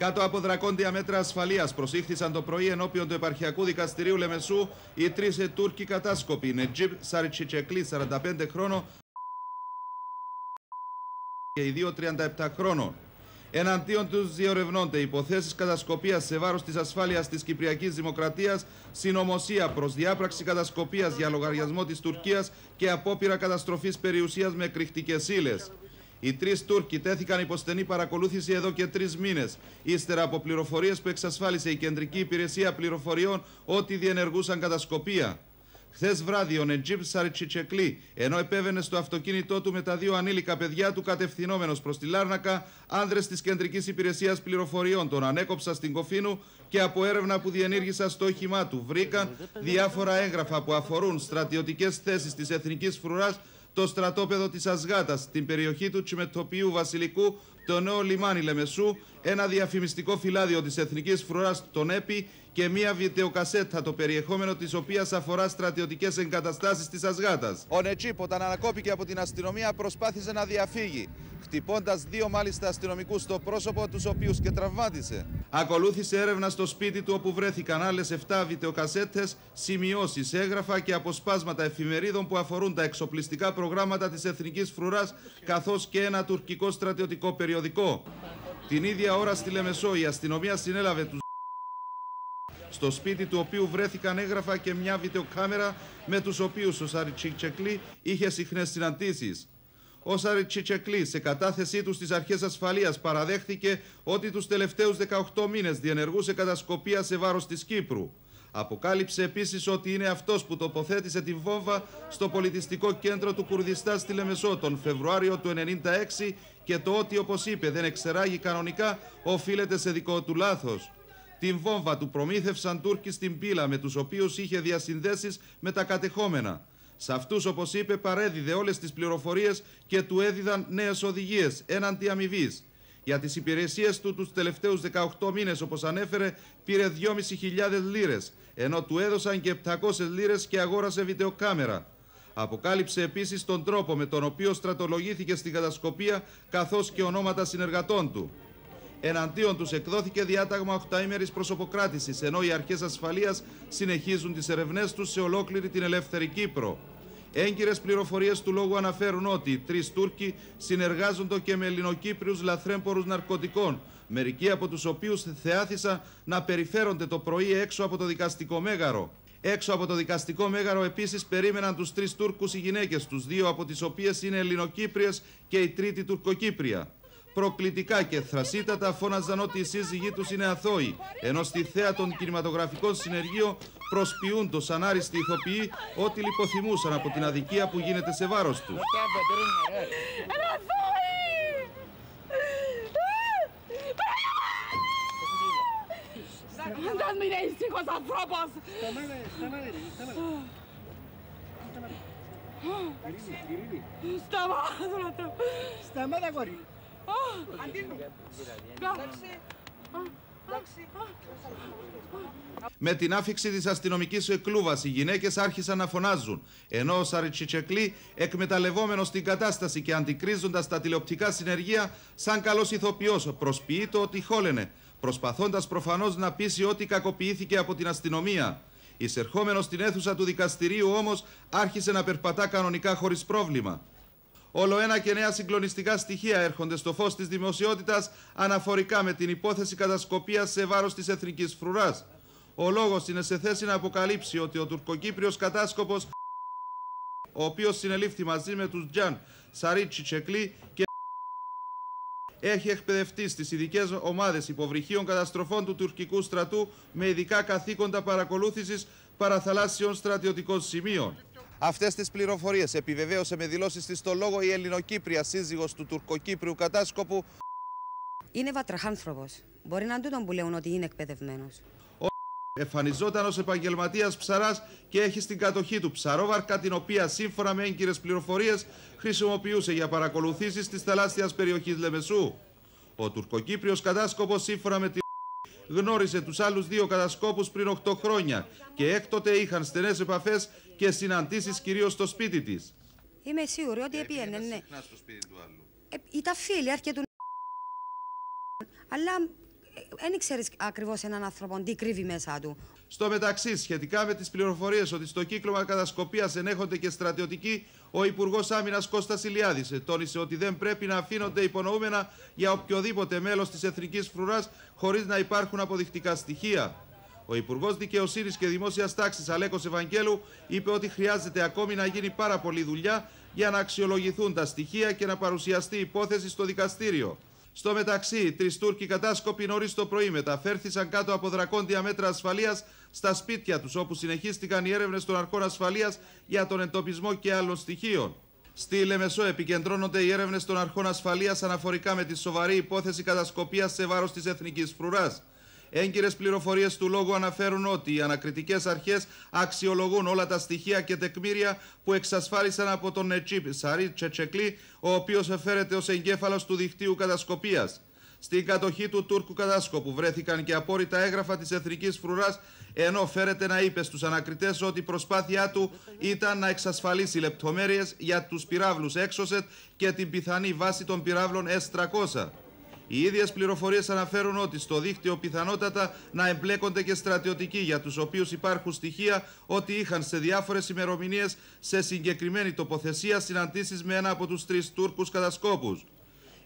Κάτω από δρακόντια μέτρα ασφαλείας προσήχθησαν το πρωί ενώπιον του Επαρχιακού Δικαστηρίου Λεμεσού οι τρεις Τούρκοι κατάσκοποι. Νετζίπ Σαριτσιτσεκλή, 45 χρόνων και οι δύο 37 χρόνων. Εναντίον τους διορευνώνται υποθέσεις κατασκοπίας σε βάρος της ασφάλειας της Κυπριακής Δημοκρατίας, συνωμοσία προς διάπραξη κατασκοπίας για λογαριασμό της Τουρκίας και απόπειρα καταστροφής περιουσίας με εκρηκτικές ύλες. Οι τρεις Τούρκοι τέθηκαν υπό στενή παρακολούθηση εδώ και τρεις μήνες, ύστερα από πληροφορίες που εξασφάλισε η Κεντρική Υπηρεσία Πληροφοριών ότι διενεργούσαν κατασκοπία. Χθες βράδυ ο Νετζίπ Σαριτσιτσεκλή, ενώ επέβαινε στο αυτοκίνητό του με τα δύο ανήλικα παιδιά του κατευθυνόμενος προς τη Λάρνακα, άνδρες της Κεντρικής Υπηρεσίας Πληροφοριών τον ανέκοψαν στην Κοφίνου και από έρευνα που διενήργησαν στο όχημά του βρήκαν διάφορα έγγραφα που αφορούν στρατιωτικές θέσεις της Εθνικής Φρουράς το στρατόπεδο της Ασγάτας, την περιοχή του Τσιμετοπίου Βασιλικού, το νέο λιμάνι Λεμεσού, ένα διαφημιστικό φυλάδιο της Εθνικής Φρουράς, τον ΕΠΗ και μία βιντεοκασέτα, το περιεχόμενο της οποίας αφορά στρατιωτικές εγκαταστάσεις της Ασγάτας. Ο Νετσίπ, όταν ανακόπηκε από την αστυνομία, προσπάθησε να διαφύγει χτυπώντας δύο μάλιστα αστυνομικούς στο πρόσωπο, τους οποίους και τραυμάτισε. Ακολούθησε έρευνα στο σπίτι του, όπου βρέθηκαν άλλες 7 βιντεοκασέτες, σημειώσεις, έγγραφα και αποσπάσματα εφημερίδων που αφορούν τα εξοπλιστικά προγράμματα της Εθνικής Φρουράς, καθώς και ένα τουρκικό στρατιωτικό περιοδικό. Την ίδια ώρα στη Λεμεσό η αστυνομία συνέλαβε τους στο σπίτι του οποίου βρέθηκαν έγγραφα και μια βιντεοκάμερα με τους οποίους ο Σαριτσικτσεκλή είχε συχνές συναντήσεις. Ο Σαριτσιτσεκλή, σε κατάθεσή του στις αρχές ασφαλείας, παραδέχθηκε ότι τους τελευταίους 18 μήνες διενεργούσε κατασκοπία σε βάρος της Κύπρου. Αποκάλυψε επίσης ότι είναι αυτός που τοποθέτησε τη βόμβα στο πολιτιστικό κέντρο του Κουρδιστά στη Λεμεσό τον Φεβρουάριο του 1996 και το ότι, όπως είπε, δεν εξεράγει κανονικά οφείλεται σε δικό του λάθος. Την βόμβα του προμήθευσαν Τούρκοι στην πύλα με τους οποίους είχε διασυνδέσεις με τα κατεχόμενα. Σε αυτούς, όπως είπε, παρέδιδε όλες τις πληροφορίες και του έδιδαν νέες οδηγίες έναντι αμοιβής. Για τις υπηρεσίες του τους τελευταίους 18 μήνες, όπως ανέφερε, πήρε 2.500 λίρες, ενώ του έδωσαν και 700 λίρες και αγόρασε βιντεοκάμερα. Αποκάλυψε επίσης τον τρόπο με τον οποίο στρατολογήθηκε στην κατασκοπία, καθώς και ονόματα συνεργατών του. Εναντίον τους εκδόθηκε διάταγμα 8 ημέρης προσωποκράτησης, ενώ οι αρχές ασφαλείας συνεχίζουν τις ερευνές τους σε ολόκληρη την ελεύθερη Κύπρο. Έγκυρες πληροφορίες του λόγου αναφέρουν ότι οι τρεις Τούρκοι συνεργάζονται και με Ελληνοκύπριους λαθρέμπορους ναρκωτικών, μερικοί από τους οποίους θεάθησαν να περιφέρονται το πρωί έξω από το δικαστικό μέγαρο. Έξω από το δικαστικό μέγαρο επίσης περίμεναν τους τρεις Τούρκους οι γυναίκες τους, δύο από τις οποίες είναι Ελληνοκύπριες και η τρίτη Τουρκοκύπρια. Προκλητικά και θρασίτατα φώναζαν ότι οι σύζυγοί τους είναι αθώοι, ενώ στη θέα των κινηματογραφικών συνεργείων προσποιούν το σαν άριστοι ηθοποιοί ότι λιποθυμούσαν από την αδικία που γίνεται σε βάρος τους. Σταμάτα, Σταμάτα, κορί. Με την άφηξη της αστυνομικής εκλούβας οι γυναίκες άρχισαν να φωνάζουν, ενώ ο Σαριτσιτσεκλή, εκμεταλλευόμενος την κατάσταση και αντικρίζοντας τα τηλεοπτικά συνεργεία, σαν καλός ηθοποιός προσποιεί το ότι χόλενε, προσπαθώντας προφανώς να πείσει ότι κακοποιήθηκε από την αστυνομία. Εισερχόμενος στην αίθουσα του δικαστηρίου όμως άρχισε να περπατά κανονικά χωρίς πρόβλημα. Όλο ένα και νέα συγκλονιστικά στοιχεία έρχονται στο φως της δημοσιότητας αναφορικά με την υπόθεση κατασκοπίας σε βάρος της εθνικής φρουράς. Ο λόγος είναι σε θέση να αποκαλύψει ότι ο τουρκοκύπριος κατάσκοπος ο οποίος συνελήφθη μαζί με τους Τζαν Σαρίτσι Τσεκλή και έχει εκπαιδευτεί στις ειδικές ομάδες υποβρυχίων καταστροφών του τουρκικού στρατού με ειδικά καθήκοντα παρακολούθησης παραθαλάσσιων στρατιωτικών σημείων. Αυτές τις πληροφορίες επιβεβαίωσε με δηλώσεις της στο λόγο η Ελληνοκύπρια σύζυγος του Τουρκοκύπριου κατάσκοπου. Είναι βατραχάνθρωπος. Μπορεί να είναι τούτο που λέουν ότι είναι εκπαιδευμένος. Ο εμφανιζόταν ως επαγγελματίας ψαράς και έχει στην κατοχή του ψαρόβαρκα, την οποία σύμφωνα με έγκυρες πληροφορίες χρησιμοποιούσε για παρακολουθήσεις της θαλάσσιας περιοχής Λεμεσού. Ο Τουρκοκύπριος κατάσκοπος, σύμφωνα με τη γνώρισε τους άλλους δύο κατασκόπους πριν 8 χρόνια και έκτοτε είχαν στενές επαφές και συναντήσεις κυρίως στο σπίτι της. Είμαι σίγουρη ότι έπιανε, ναι. στο σπίτι του άλλου. Ε, ήταν φίλοι αρκετού. Αλλά Δεν ξέρει ακριβώς έναν άνθρωπο τι κρύβει μέσα του; Στο μεταξύ, σχετικά με τις πληροφορίες ότι στο κύκλωμα κατασκοπίας ενέχονται και στρατιωτικοί, ο Υπουργός Άμυνας Κώστας Ηλιάδης τόνισε ότι δεν πρέπει να αφήνονται υπονοούμενα για οποιοδήποτε μέλος της Εθνικής Φρουράς χωρίς να υπάρχουν αποδεικτικά στοιχεία. Ο Υπουργός Δικαιοσύνης και Δημόσιας Τάξης Αλέκος Ευαγγέλου είπε ότι χρειάζεται ακόμη να γίνει πάρα πολλή δουλειά για να αξιολογηθούν τα στοιχεία και να παρουσιαστεί υπόθεση στο δικαστήριο. Στο μεταξύ, τρεις Τούρκοι κατάσκοποι νωρίς το πρωί μεταφέρθησαν κάτω από δρακόντια μέτρα ασφαλείας στα σπίτια τους, όπου συνεχίστηκαν οι έρευνες των αρχών ασφαλείας για τον εντοπισμό και άλλων στοιχείων. Στη Λεμεσό επικεντρώνονται οι έρευνες των αρχών ασφαλείας αναφορικά με τη σοβαρή υπόθεση κατασκοπίας σε βάρος της εθνικής φρουράς. Έγκυρες πληροφορίες του λόγου αναφέρουν ότι οι ανακριτικές αρχές αξιολογούν όλα τα στοιχεία και τεκμήρια που εξασφάλισαν από τον Νετσίπ Σαρί Τσετσεκλή, ο οποίος εφέρεται ως εγκέφαλος του δικτύου κατασκοπίας. Στην κατοχή του Τούρκου κατάσκοπου βρέθηκαν και απόρριτα έγγραφα της Εθνικής Φρουράς, ενώ φέρεται να είπε στους ανακριτές ότι η προσπάθειά του ήταν να εξασφαλίσει λεπτομέρειες για τους πυράβλους Έξοσετ και την πιθανή βάση των πυράβλων S300. Οι ίδιες πληροφορίες αναφέρουν ότι στο δίκτυο πιθανότατα να εμπλέκονται και στρατιωτικοί για τους οποίους υπάρχουν στοιχεία ότι είχαν σε διάφορες ημερομηνίες σε συγκεκριμένη τοποθεσία συναντήσεις με ένα από τους τρεις Τούρκους κατασκόπους.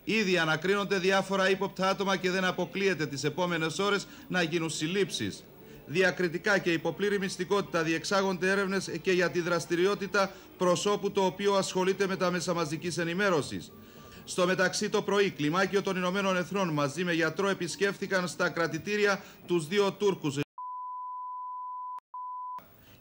Ήδη ανακρίνονται διάφορα ύποπτα άτομα και δεν αποκλείεται τις επόμενες ώρες να γίνουν συλλήψεις. Διακριτικά και υποπλήρη μυστικότητα διεξάγονται έρευνες και για τη δραστηριότητα προσώπου το οποίο ασχολείται με τα μέσα μαζικής ενημέρωσης. Στο μεταξύ το πρωί, κλιμάκιο των Ηνωμένων Εθνών μαζί με γιατρό επισκέφθηκαν στα κρατητήρια τους δύο Τούρκους.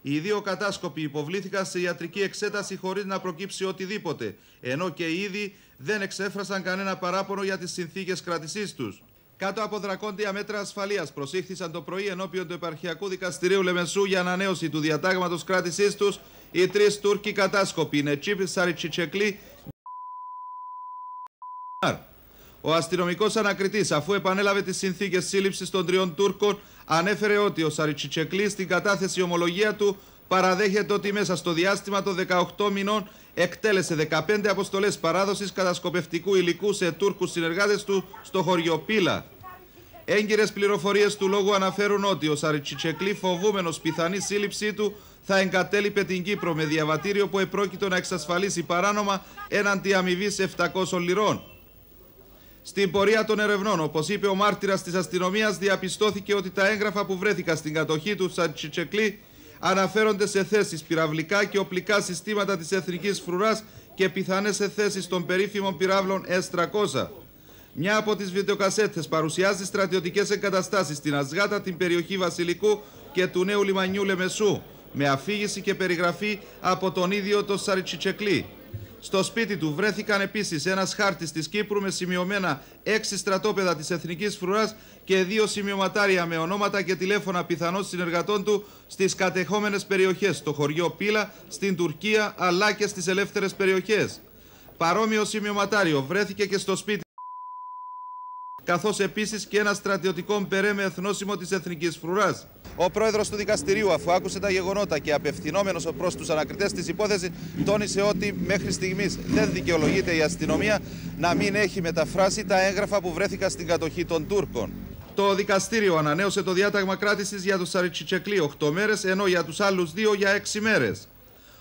Οι δύο κατάσκοποι υποβλήθηκαν σε ιατρική εξέταση χωρίς να προκύψει οτιδήποτε, ενώ και ήδη δεν εξέφρασαν κανένα παράπονο για τις συνθήκες κράτησής τους. Κάτω από δρακόντια μέτρα ασφαλείας προσήχθησαν το πρωί ενώπιον του Επαρχιακού Δικαστηρίου Λεμεσού για ανανέωση του διατάγματος κράτησής τους οι τρεις Τούρκοι κατάσκοποι, Νετσίπη Σαριτσιτσεκλή, ο αστυνομικός ανακριτής, αφού επανέλαβε τις συνθήκες σύλληψης των τριών Τούρκων, ανέφερε ότι ο Σαριτσιτσεκλής στην κατάθεση ομολογία του παραδέχεται ότι μέσα στο διάστημα των 18 μηνών εκτέλεσε 15 αποστολές παράδοσης κατασκοπευτικού υλικού σε Τούρκους συνεργάτες του στο χωριό Πύλα. Έγκυρες πληροφορίες του λόγου αναφέρουν ότι ο Σαριτσιτσεκλή, φοβούμενος πιθανή σύλληψή του, θα εγκατέλειπε την Κύπρο με διαβατήριο που επρόκειτο να εξασφαλίσει παράνομα έναντι αμοιβής 700 λιρών. Στην πορεία των ερευνών, όπως είπε ο μάρτυρας της αστυνομίας, διαπιστώθηκε ότι τα έγγραφα που βρέθηκαν στην κατοχή του Σαντσιτσεκλή αναφέρονται σε θέσεις πυραυλικά και οπλικά συστήματα της Εθνικής Φρουράς και πιθανές θέσεις των περίφημων πυράβλων S300. Μια από τις βιντεοκασέτες παρουσιάζει στρατιωτικές εγκαταστάσεις στην Ασγάτα, την περιοχή Βασιλικού και του νέου λιμανιού Λεμεσού, με αφήγηση και περιγραφή από τον ίδιο τον Σαριτσιτσεκλή. Στο σπίτι του βρέθηκαν επίσης ένας χάρτης της Κύπρου με σημειωμένα έξι στρατόπεδα της Εθνικής Φρουράς και δύο σημειωματάρια με ονόματα και τηλέφωνα πιθανών συνεργατών του στις κατεχόμενες περιοχές, στο χωριό Πύλα, στην Τουρκία αλλά και στις ελεύθερες περιοχές. Παρόμοιο σημειωματάριο βρέθηκε και στο σπίτι καθώς επίσης και ένα στρατιωτικό μπερέ με εθνόσημο της Εθνικής Φρουράς. Ο πρόεδρος του δικαστηρίου, αφού άκουσε τα γεγονότα και απευθυνόμενος προς τους ανακριτές της υπόθεσης, τόνισε ότι μέχρι στιγμής δεν δικαιολογείται η αστυνομία να μην έχει μεταφράσει τα έγγραφα που βρέθηκαν στην κατοχή των Τούρκων. Το δικαστήριο ανανέωσε το διάταγμα κράτησης για τον Σαριτσιτσεκλή 8 μέρες, ενώ για τους άλλους 2 για 6 μέρες.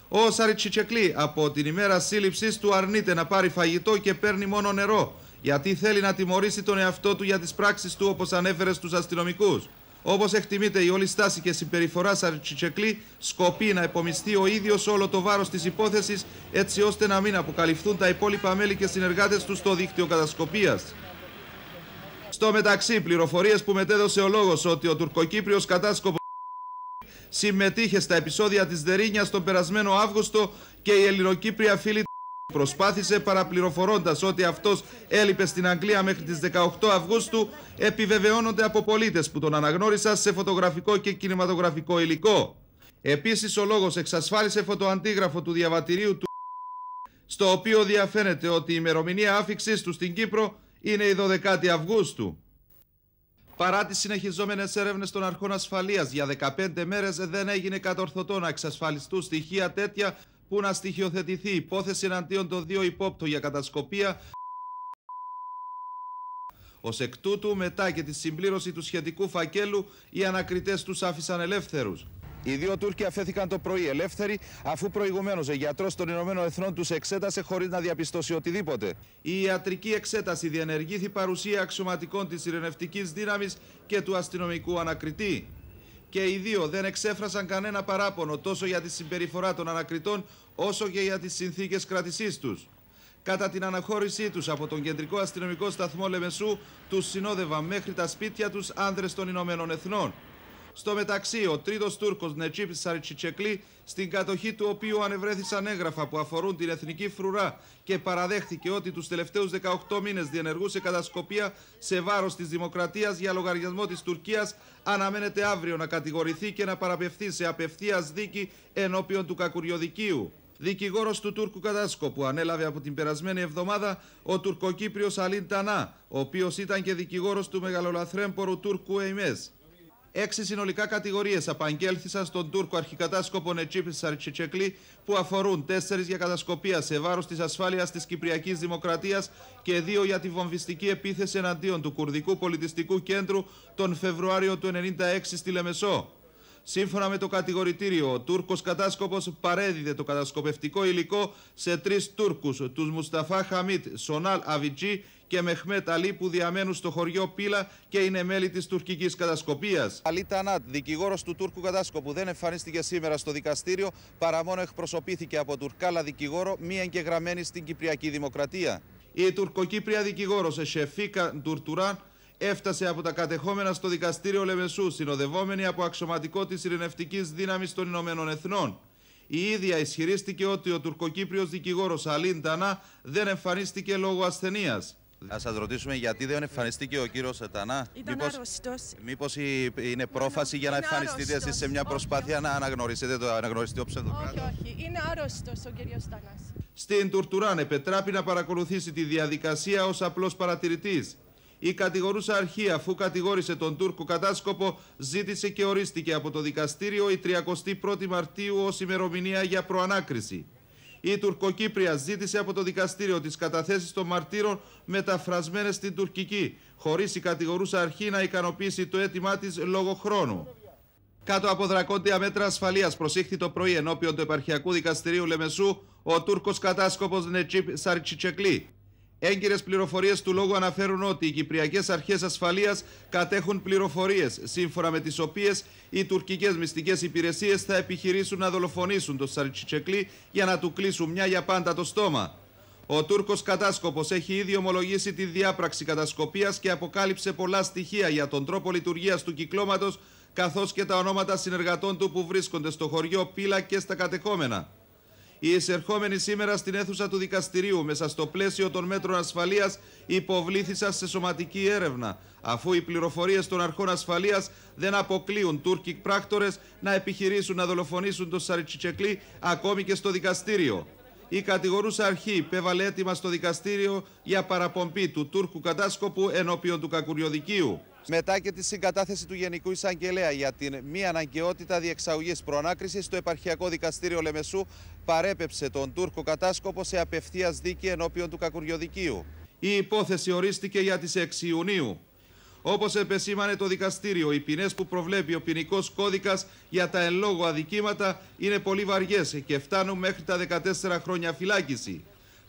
Ο Σαριτσιτσεκλή από την ημέρα σύλληψή του αρνείται να πάρει φαγητό και παίρνει μόνο νερό, γιατί θέλει να τιμωρήσει τον εαυτό του για τις πράξεις του, όπως ανέφερε στους αστυνομικούς. Όπως εκτιμείται, η όλη στάση και συμπεριφορά Σαρτσιτσεκλή σκοπεί να επομιστεί ο ίδιος όλο το βάρος της υπόθεσης, έτσι ώστε να μην αποκαλυφθούν τα υπόλοιπα μέλη και συνεργάτες τους στο δίκτυο κατασκοπίας. Στο μεταξύ, πληροφορίες που μετέδωσε ο λόγος ότι ο τουρκοκύπριος κατάσκοπος συμμετείχε στα επεισόδια της Δερίνιας τον περασμένο Αύγουστο και η ελληνοκύπρια φίλη Προσπάθησε παραπληροφορώντας ότι αυτός έλειπε στην Αγγλία μέχρι τις 18 Αυγούστου επιβεβαιώνονται από πολίτες που τον αναγνώρισαν σε φωτογραφικό και κινηματογραφικό υλικό. Επίσης ο λόγος εξασφάλισε φωτοαντίγραφο του διαβατηρίου του στο οποίο διαφαίνεται ότι η ημερομηνία άφηξής του στην Κύπρο είναι η 12η Αυγούστου. Παρά τις συνεχιζόμενες έρευνες των αρχών ασφαλείας για 15 μέρες, δεν έγινε κατορθωτό να εξασφαλιστούν στοιχεία τέτοια που να στοιχειοθετηθεί υπόθεση εναντίον των δύο υπόπτων για κατασκοπία Ω εκ τούτου, μετά και τη συμπλήρωση του σχετικού φακέλου, οι ανακριτές τους άφησαν ελεύθερους. Οι δύο Τούρκοι αφέθηκαν το πρωί ελεύθεροι, αφού προηγουμένως ο γιατρός των Ηνωμένων Εθνών τους εξέτασε χωρίς να διαπιστώσει οτιδήποτε. Η ιατρική εξέταση διενεργήθη παρουσία αξιωματικών της ειρηνευτικής δύναμης και του αστυνομικού ανακριτή. Και οι δύο δεν εξέφρασαν κανένα παράπονο τόσο για τη συμπεριφορά των ανακριτών όσο και για τις συνθήκες κρατησή τους. Κατά την αναχώρησή τους από τον κεντρικό αστυνομικό σταθμό Λεμεσού, τους συνόδευαν μέχρι τα σπίτια τους άνδρες των Ηνωμένων Εθνών. Στο μεταξύ, ο τρίτος Τούρκος Νετζίπ Σαριτσιτσεκλή, στην κατοχή του οποίου ανεβρέθησαν έγγραφα που αφορούν την εθνική φρουρά και παραδέχθηκε ότι τους τελευταίους 18 μήνες διενεργούσε κατασκοπία σε βάρος της δημοκρατίας για λογαριασμό της Τουρκίας, αναμένεται αύριο να κατηγορηθεί και να παραπευθεί σε απευθείας δίκη ενώπιον του κακουριοδικίου. Δικηγόρος του Τούρκου κατάσκοπου ανέλαβε από την περασμένη εβδομάδα ο τουρκοκύπριος Αλίν Τανά, ο οποίος ήταν και δικηγόρος του μεγαλολαθρέμπορου Τούρκου Εϊμές. Έξι συνολικά κατηγορίες απαγγέλθησαν στον Τούρκο αρχικατάσκοπο Νετζίπ Σαρτσιτσεκλή που αφορούν τέσσερις για κατασκοπία σε βάρος της ασφάλειας της Κυπριακής Δημοκρατίας και δύο για τη βομβιστική επίθεση εναντίον του Κουρδικού Πολιτιστικού Κέντρου τον Φεβρουάριο του 1996 στη Λεμεσό. Σύμφωνα με το κατηγορητήριο, ο Τούρκος κατάσκοπος παρέδιδε το κατασκοπευτικό υλικό σε τρεις Τούρκους, τους Μουσταφά Χαμίτ, Σονάλ Αβιτζή και Μεχμέτ Αλή που διαμένουν στο χωριό Πύλα και είναι μέλη της τουρκικής κατασκοπίας. Αλή Τανάτ, δικηγόρος του Τούρκου κατάσκοπου, δεν εμφανίστηκε σήμερα στο δικαστήριο παρά μόνο εκπροσωπήθηκε από τουρκάλα δικηγόρο μη εγγεγραμμένη στην Κυπριακή Δημοκρατία. Η τουρκοκύπρια δικηγόρος Εσεφίκα Τουρτουράν έφτασε από τα κατεχόμενα στο δικαστήριο Λεμεσού, συνοδευόμενη από αξιωματικό της ειρηνευτικής δύναμης των Ηνωμένων Εθνών. Η ίδια ισχυρίστηκε ότι ο τουρκοκύπριος δικηγόρος Αλίν Τανά δεν εμφανίστηκε λόγω ασθενείας. Να σας ρωτήσουμε γιατί δεν εμφανιστήκε ο κύριος Τανά. Ήταν μήπως, άρρωστος. Μήπως είναι πρόφαση για να εμφανιστείτε εσείς σε μια προσπάθεια να αναγνωρίσετε το αναγνωριστικό ψευδοκράτο. Όχι, όχι. Είναι άρρωστος ο κύριος Τανά. Στην Τουρτουράν επετράπει να παρακολουθήσει τη διαδικασία ως απλός παρατηρητής. Η κατηγορούσα αρχή, αφού κατηγόρησε τον Τούρκο κατάσκοπο, ζήτησε και ορίστηκε από το δικαστήριο η 31η Μαρτίου ως ημερομηνία για προανάκριση. Η Τουρκοκύπρια ζήτησε από το δικαστήριο τις καταθέσεις των μαρτύρων μεταφρασμένες στην τουρκική, χωρίς η κατηγορούσα αρχή να ικανοποιήσει το αίτημά της λόγω χρόνου. Κάτω από δρακόντια μέτρα ασφαλείας προσήχθη το πρωί ενώπιον του Επαρχιακού Δικαστηρίου Λεμεσού ο Τούρκος κατάσκοπος Νετζίπ Σαρτσιτσεκλή. Έγκυρες πληροφορίες του λόγου αναφέρουν ότι οι Κυπριακές Αρχές Ασφαλείας κατέχουν πληροφορίες, σύμφωνα με τις οποίες οι τουρκικές μυστικές υπηρεσίες θα επιχειρήσουν να δολοφονήσουν τον Σαρτσιτσεκλή για να του κλείσουν μια για πάντα το στόμα. Ο Τούρκος κατάσκοπος έχει ήδη ομολογήσει τη διάπραξη κατασκοπίας και αποκάλυψε πολλά στοιχεία για τον τρόπο λειτουργίας του κυκλώματος καθώς και τα ονόματα συνεργατών του που βρίσκονται στο χωριό Πύλα και στα κατεχόμενα. Οι εισερχόμενοι σήμερα στην αίθουσα του δικαστηρίου μέσα στο πλαίσιο των μέτρων ασφαλείας υποβλήθησαν σε σωματική έρευνα, αφού οι πληροφορίες των αρχών ασφαλείας δεν αποκλείουν Τούρκοι πράκτορες να επιχειρήσουν να δολοφονήσουν τον Σαριτσιτσεκλή ακόμη και στο δικαστήριο. Η κατηγορούσα αρχή υπέβαλε έτοιμα στο δικαστήριο για παραπομπή του Τούρκου κατάσκοπου ενώπιον του κακουριοδικίου μετά και τη συγκατάθεση του Γενικού Εισαγγελέα για την μη αναγκαιότητα διεξαγωγής προανάκρισης, το Επαρχιακό Δικαστήριο Λεμεσού παρέπεψε τον Τούρκο κατάσκοπο σε απευθείας δίκη ενώπιον του Κακουριοδικίου. Η υπόθεση ορίστηκε για τις 6 Ιουνίου. Όπως επεσήμανε το δικαστήριο, οι ποινές που προβλέπει ο ποινικός κώδικας για τα εν λόγω αδικήματα είναι πολύ βαριές και φτάνουν μέχρι τα 14 χρόνια φυλάκιση.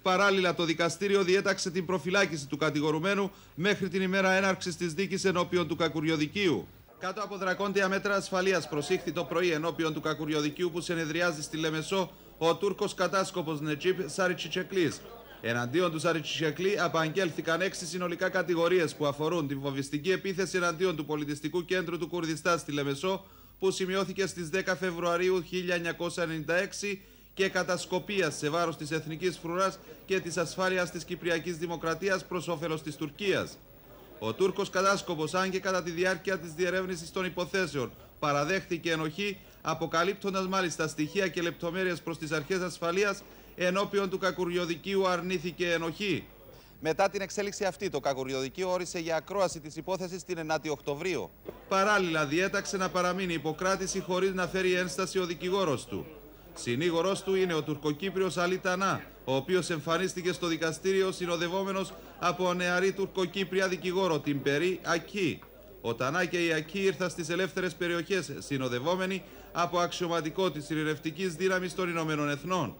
Παράλληλα, το δικαστήριο διέταξε την προφυλάκηση του κατηγορουμένου μέχρι την ημέρα έναρξης της δίκης ενώπιον του Κακουριοδικίου. Κάτω από δρακόντια μέτρα ασφαλείας προσήχθη το πρωί ενώπιον του Κακουριοδικίου που συνεδριάζει στη Λεμεσό ο Τούρκος κατάσκοπος Νετζίπ Σαριτσιτσεκλής. Εναντίον του Σαριτσιτσεκλή απαγγέλθηκαν έξι συνολικά κατηγορίες που αφορούν την φοβιστική επίθεση εναντίον του πολιτιστικού κέντρου του Κουρδιστά στη Λεμεσό που σημειώθηκε στις 10 Φεβρουαρίου 1996 και κατασκοπίας σε βάρος της εθνικής φρουράς και της ασφάλειας της Κυπριακής Δημοκρατίας προς όφελος της Τουρκίας. Ο Τούρκος κατάσκοπος, αν και κατά τη διάρκεια της διερεύνησης των υποθέσεων παραδέχθηκε ενοχή, αποκαλύπτοντας μάλιστα στοιχεία και λεπτομέρειες προς τις αρχές ασφαλείας, ενώπιον του κακουριοδικίου αρνήθηκε ενοχή. Μετά την εξέλιξη αυτή, το κακουριοδικείο όρισε για ακρόαση της υπόθεσης την 9η Οκτωβρίου. Παράλληλα, διέταξε να παραμείνει υποκράτηση χωρίς να φέρει ένσταση ο δικηγόρος του. Συνήγορός του είναι ο τουρκοκύπριος Αλή Τανά, ο οποίος εμφανίστηκε στο δικαστήριο συνοδευόμενος από νεαρή τουρκοκύπρια δικηγόρο την Περί Ακή. Ο Τανά και η Ακή ήρθαν στις ελεύθερες περιοχές συνοδευόμενοι από αξιωματικό της ειρηνευτικής δύναμης των Ηνωμένων Εθνών.